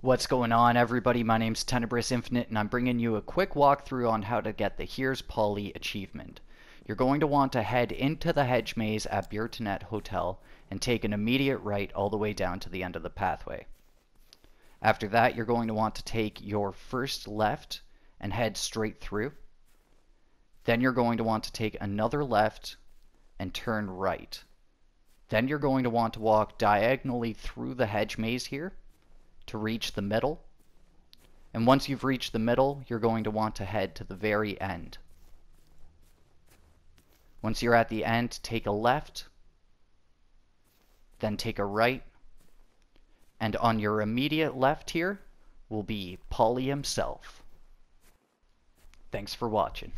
What's going on everybody? My name's Tenebris Infinite and I'm bringing you a quick walkthrough on how to get the Here's Pauli achievement. You're going to want to head into the hedge maze at Biertonet Hotel and take an immediate right all the way down to the end of the pathway. After that you're going to want to take your first left and head straight through. Then you're going to want to take another left and turn right. Then you're going to want to walk diagonally through the hedge maze here to reach the middle. And once you've reached the middle, you're going to want to head to the very end. Once you're at the end, take a left, then take a right, and on your immediate left here will be Pauli himself. Thanks for watching.